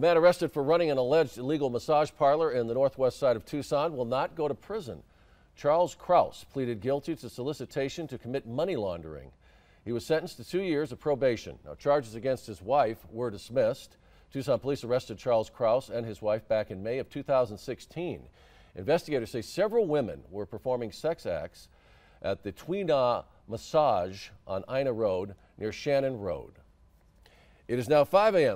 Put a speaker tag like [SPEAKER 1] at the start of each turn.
[SPEAKER 1] Man arrested for running an alleged illegal massage parlor in the northwest side of Tucson will not go to prison. Charles Kraus pleaded guilty to solicitation to commit money laundering. He was sentenced to two years of probation. Now, charges against his wife were dismissed. Tucson police arrested Charles Kraus and his wife back in May of 2016. Investigators say several women were performing sex acts at the Twina Massage on Ina Road near Shannon Road. It is now 5 a.m.